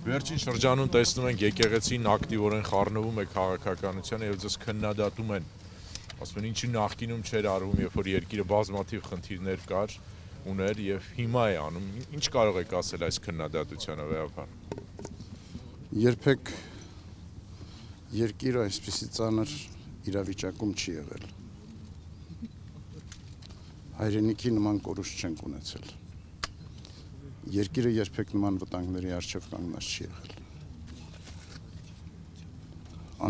Վերջին շրջանում տեսնում ենք եկեղեցին ակտիվորեն խառնվում է քաղաքականությանը եւ ձեզ քննադատում են։ Ասում են ինչի նախկինում չէր արվում, երբ որ երկիրը բազմաթիվ խնդիրներ կար, ուներ եւ հիմա է անում։ Ինչ կարող եք ասել այս քննադատությանը վերաբար։ Երբեք երկիրը այսպեսի ծանր իրավիճակում չի եղել։ Հայրենիքի նման կորուստ չենք ունեցել երկիրը երբեք նման վտանգների առջև կանգնած չի եղել։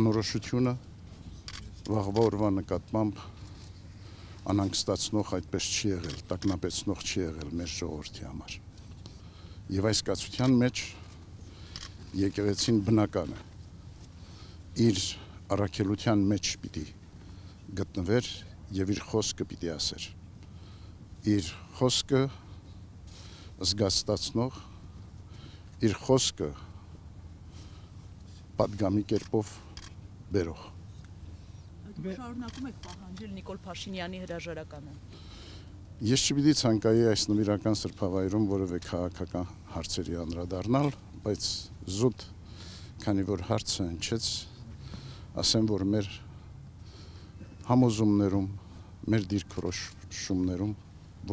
Անորոշությունը վաղվա օրվա նկատմամբ անհանգստացնող այդպես չի եղել, տակնապեցնող չի եղել մեր ժողովրդի համար։ Եվ այս կացության մեջ եկեղեցին բնական է իր առաքելության մեջ պիտի գտնվեր եւ իր խոսքը պիտի ասեր։ Իր խոսքը զգաստացնող իր խոսքը падգամի կերպով բերող։ Շարունակում եք պահանջել Նիկոլ Փաշինյանի հրաժարականը։ Ես չպիտի ցանկայի այս նվիրական սրբավայրում որևէ քաղաքական հարցերի անդրադառնալ, բայց զուտ քանի որ հարցը հնչեց, ասեմ, որ մեր համոզումներում, մեր դիրքորոշումներում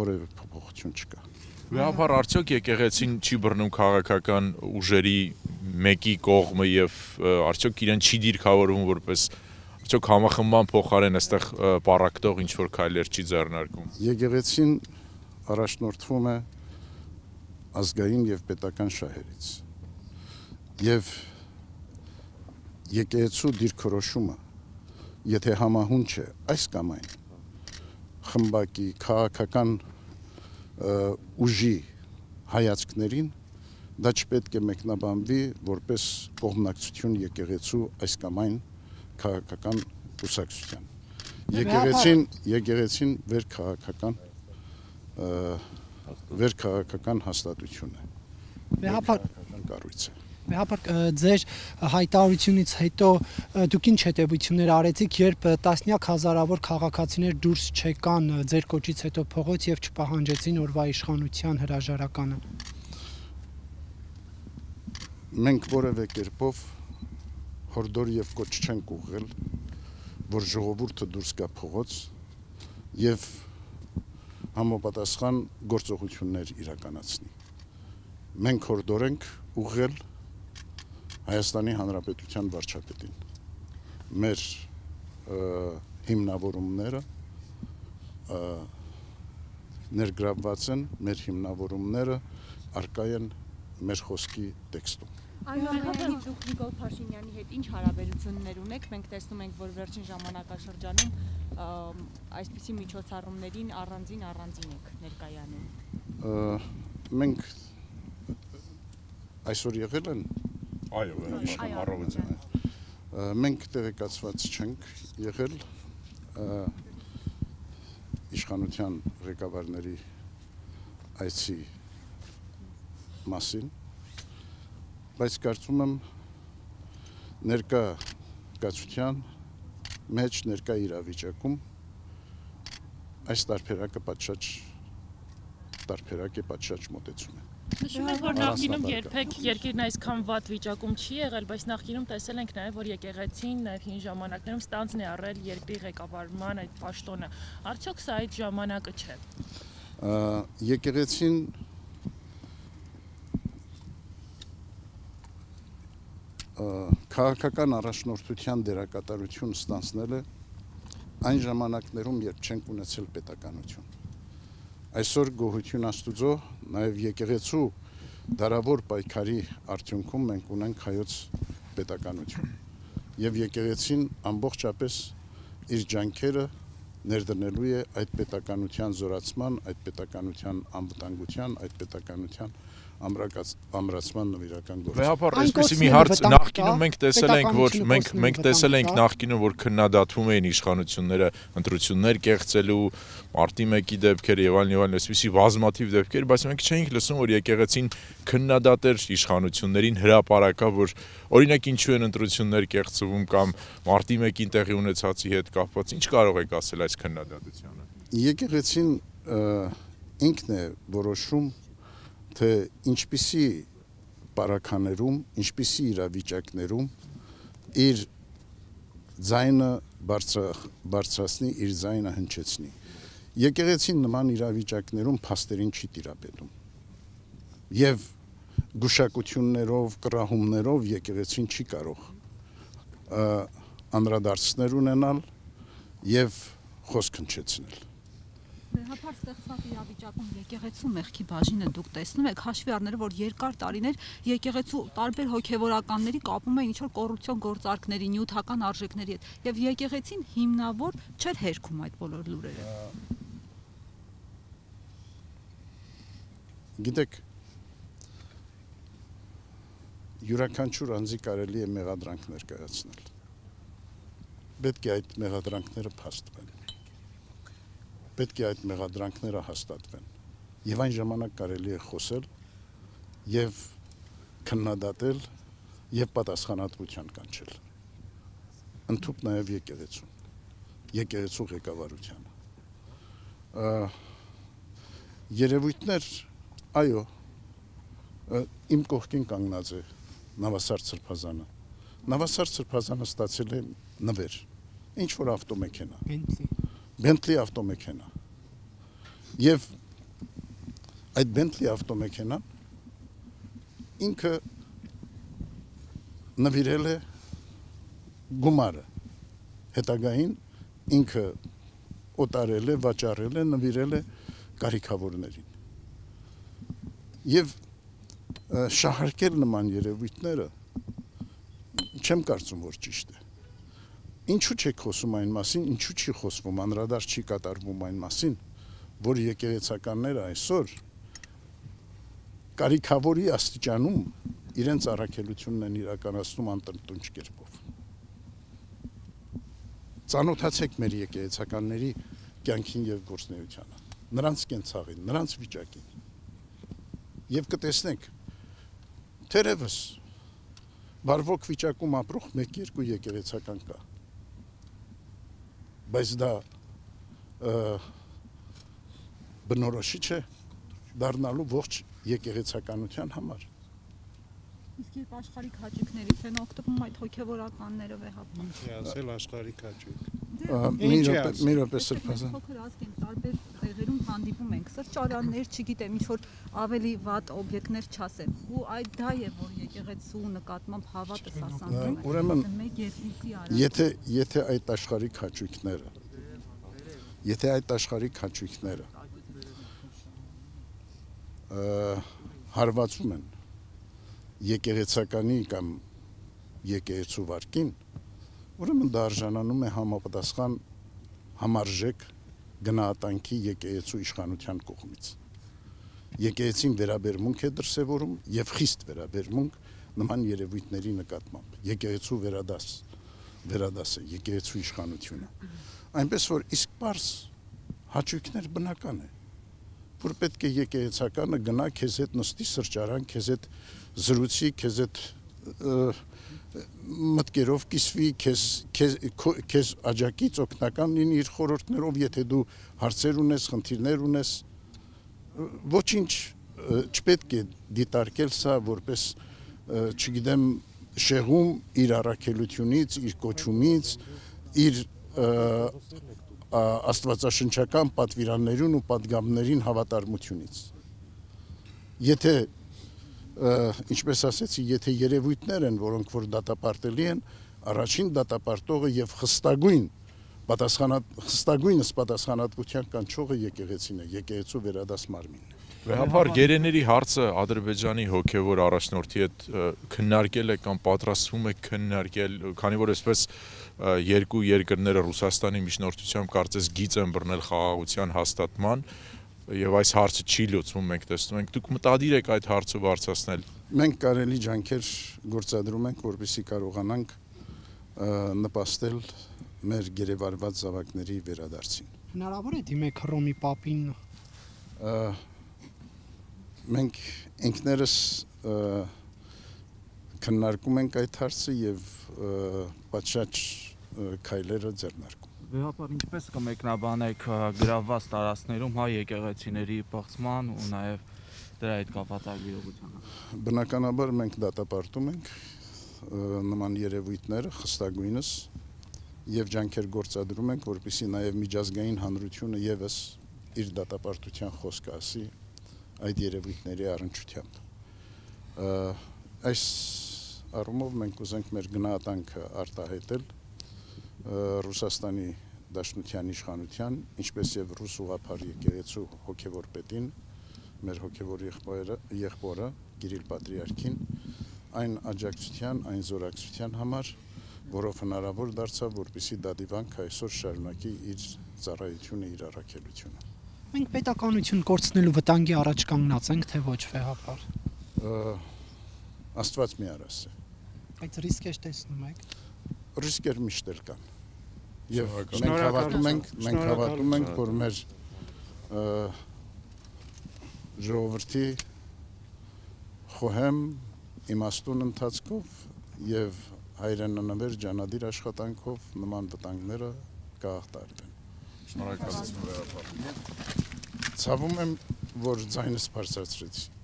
որևէ փոփոխություն չկա։ Վերաբար արդյոք եկեղեցին չի բռնում քաղաքական ուժերի մեկի կողմը եւ արդյոք իրեն չի դիրքավորում որպես արդյոք համախմբան փոխարեն այստեղ պարակտող ինչ որ քայլեր չի ձեռնարկում։ Եկեղեցին առաջնորդվում է ազգային եւ պետական շահերից։ Եվ եկեղեցու դիրքորոշումը եթե համահունչ է այս կամ այն խմբակի քաղաքական ուժի հայացքներին դա չպետք է մեկնաբանվի որպես կողմնակցություն եկեղեցու այս կամ այն քաղաքական կուսակցության։ Եկեղեցին եկեղեցին վեր քաղաքական վեր քաղաքական հաստատություն է։ Բեհապար կառույց է։ Մեհապար ձեր հայտարարությունից հետո դուք ինչ հետևություններ արեցիք, երբ տասնյակ հազարավոր քաղաքացիներ դուրս չեկան ձեր կոչից հետո փողոց եւ չպահանջեցին օրվա իշխանության հրաժարականը։ Մենք որևէ կերպով հորդոր եւ կոչ չենք ուղղել, որ ժողովուրդը դուրս գա փողոց եւ համապատասխան գործողություններ իրականացնի։ Մենք հորդոր ենք ուղղել Հայաստանի Հանրապետության վարչապետին։ Մեր հիմնավորումները ներգրավված են, մեր հիմնավորումները արկա են մեր խոսքի տեքստում։ Այնուամենայնիվ դուք Նիկոլ Փաշինյանի հետ ինչ հարաբերություններ ունեք։ Մենք տեսնում ենք, որ վերջին ժամանակաշրջանում այսպիսի միջոցառումներին առանձին առանձին եք ներկայանում։ Մենք այսօր եղել են Այո, վերաբերական առավոտյան։ Մենք տեղեկացված չենք եղել իշխանության ղեկավարների այցի մասին, բայց կարծում եմ ներկա կացության մեջ ներկա իրավիճակում այս տարբերակը պատշաճ տարբերակ է պատշաճ մոտեցում է Նշում եք, որ նախկինում երբեք երկիրն այսքան վատ վիճակում չի եղել, բայց նախկինում տեսել ենք նաև, որ եկեղեցին նաև հին ժամանակներում ստանձն է առել երկրի ղեկավարման այդ պաշտոնը։ Արդյոք սա այդ ժամանակը չէ։ Եկեղեցին քաղաքական առաջնորդության դերակատարություն ստանցնել է այն ժամանակներում, երբ չենք ունեցել պետականություն այսօր գոհություն Աստուծո նաև եկեղեցու դարավոր պայքարի արդյունքում մենք ունենք հայոց պետականություն եւ եկեղեցին ամբողջապես իր ջանքերը ներդնելու է այդ պետականության զորացման, այդ պետականության անվտանգության, այդ պետականության ամրացման նվիրական գործ։ Վեհապար այսպեսի մի հարց նախկինում մենք տեսել ենք, որ մենք մենք տեսել ենք նախկինում, որ քննադատվում էին իշխանությունները ընտրություններ կեղծելու, մարտի 1-ի դեպքեր եւ այլն եւ այլն, այսպեսի բազմաթիվ դեպքեր, բայց մենք չէինք լսում, որ եկեղեցին քննադատեր իշխանություններին հրաապարակա, որ օրինակ ինչու են ընտրություններ կեղծվում կամ մարտի 1-ին տեղի ունեցածի հետ կապված, ինչ կարող եք ասել այս քննադատությանը։ Եկեղեցին ինքն է որոշում թե ինչպիսի պարականերում, ինչպիսի իրավիճակներում իր ձայնը բարձրացնի, իր ձայնը հնչեցնի։ Եկեղեցին նման իրավիճակներում փաստերին չի տիրապետում։ Եվ գուշակություններով, կրահումներով եկեղեցին չի կարող անդրադարձներ ունենալ եւ խոսք հնչեցնել։ Բնականաբար ստեղծված իրավիճակում եկեղեցու մեղքի բաժինը դուք տեսնում եք հաշվի առնելով որ երկար տարիներ եկեղեցու տարբեր հոգևորականների կապում էին ինչ-որ կոռուպցիոն գործարքների, նյութական արժեքների հետ եւ եկեղեցին հիմնավոր չէր հերքում այդ բոլոր լուրերը։ Գիտեք, յուրաքանչյուր անձի կարելի է մեղադրանք ներկայացնել։ Պետք է այդ մեղադրանքները փաստվեն պետք է այդ մեղադրանքները հաստատվեն։ Եվ այն ժամանակ կարելի է խոսել եւ քննադատել եւ պատասխանատվության կանչել։ Ընթուք նաեւ եկեղեցուն։ Եկեղեցու ղեկավարությանը։ Երևույթներ, այո, իմ կողքին կանգնած է Նավասար Սրբազանը։ Նավասար Սրբազանը ստացել է նվեր։ Ինչ որ ավտոմեքենա։ Բենթլի Bentley ավտոմեքենա։ Եվ այդ Bentley ավտոմեքենան ինքը նվիրել է գումարը հետագային ինքը օտարել է, վաճառել է, նվիրել է կարիքավորներին։ Եվ շահարկել նման երևույթները չեմ կարծում, որ ճիշտ է։ Ինչու չեք խոսում այն մասին, ինչու չի խոսվում, անդրադարձ չի կատարվում այն մասին, որ եկեղեցականները այսօր կարիքավորի աստիճանում իրենց առաքելությունն են իրականացնում անտրտունջ կերպով։ Ծանոթացեք մեր եկեղեցականների կյանքին եւ գործնեությանը, նրանց կենցաղին, նրանց վիճակին։ Եվ կտեսնեք, թերևս բարվոք վիճակում ապրող 1-2 եկեղեցական կա բայց դա բնորոշիչ է դառնալու ողջ եկեղեցականության համար։ Իսկ երբ աշխարհիկ հաճույքներից են օգտվում այդ հոգևորականները վեհապ։ Ինչ ասել աշխարհիկ հաճույք։ Մի րոպե, սրբազան։ Փոքր ասենք տարբեր տեղերում հանդիպում ենք սրճարաններ, չգիտեմ, ինչ որ ավելի վատ օբյեկտներ չասեմ։ Ու այդ դա է, որ եկեղեցու նկատմամբ հավատը սասանվում է։ Ուրեմն մեկ երկրի արա։ Եթե եթե այդ աշխարհիկ հաճույքները եթե այդ աշխարհիկ հաճույքները հարվածում են եկեղեցականի կամ եկեղեցու վարկին, ուրեմն դա արժանանում է համապատասխան համարժեք գնահատանքի եկեղեցու իշխանության կողմից։ Եկեղեցին վերաբերմունք է դրսևորում եւ խիստ վերաբերմունք նման երևույթների նկատմամբ։ Եկեղեցու վերադաս վերադասը եկեղեցու իշխանությունը։ Այնպես որ իսկ པարս հաճույքներ բնական է որ պետք է եկեղեցականը գնա քեզ հետ նստի սրճարան, քեզ հետ զրուցի, քեզ հետ մտկերով կիսվի, քեզ քեզ քեզ աջակից օգնական լինի իր խորհուրդներով, եթե դու հարցեր ունես, խնդիրներ ունես, ոչինչ չպետք է դիտարկել սա որպես չգիտեմ շեղում իր առաքելությունից, իր կոչումից, իր աստվածաշնչական պատվիրաններուն ու падգամներին հավատարմությունից։ Եթե ինչպես ասեցի, եթե երևույթներ են, որոնք որ դատապարտելի են, առաջին դատապարտողը եւ խստագույն պատասխանատ խստագույնս պատասխանատվության կանչողը եկեղեցին է, եկեղեցու վերադաս մարմինն է։ Վեհապար գերեների հարցը Ադրբեջանի հոգևոր առաջնորդի հետ քննարկել է կամ պատրաստվում է քննարկել, քանի որ այսպես երկու երկրները Ռուսաստանի միջնորդությամբ կարծես գիծ են բռնել խաղաղության հաստատման, եւ այս հարցը չի լուծվում մենք տեսնում ենք դուք մտադիր եք այդ հարցը բարձրացնել մենք կարելի ջանքեր գործադրում ենք որպեսզի կարողանանք նպաստել մեր գերեվարված զավակների վերադարձին հնարավոր է դիմեք Հռոմի Պապին մենք ինքներս քննարկում ենք այդ հարցը եւ պատշաճ քայլերը ձեռնարկում Վերապար ինչպես կմեկնաբանեք գրավված տարածքներում հայ եկեղեցիների բացման ու նաև դրա հետ կապված այլ իրողությանը։ Բնականաբար մենք դատապարտում ենք նման երևույթները խստագույնս եւ ջանքեր գործադրում ենք, որպեսզի նաեւ միջազգային հանրությունը եւս իր դատապարտության խոսքը ասի այդ երևույթների առնչությամբ։ Այս առումով մենք ուզենք մեր գնահատանքը արտահայտել Ռուսաստանի Դաշնության իշխանության, ինչպես եւ ռուս ուղափառ եկեղեցու հոգեվոր պետին, մեր հոգեվոր եղբորը, եղբորը Կիրիլ Պատրիարքին, այն աջակցության, այն զորակցության համար, որով հնարավոր դարձավ, որպիսի դադիվանք այսօր շարունակի իր ծառայությունը, իր առաքելությունը։ Մենք պետականություն կորցնելու վտանգի առաջ կանգնած ենք, թե ոչ վեհապար։ Աստված մի արասը։ Այդ ռիսկեր տեսնում եք։ Ռիսկեր միշտ էլ կան։ Եվ մենք հավատում ենք, մենք հավատում ենք, որ մեր ժողովրդի խոհեմ իմաստուն ընթացքով եւ հայրենանվեր ջանադիր աշխատանքով նման վտանգները կհաղթարվեն։ Շնորհակալություն վերապար։ Ցավում եմ, որ ձայնս բարձրացրեցի։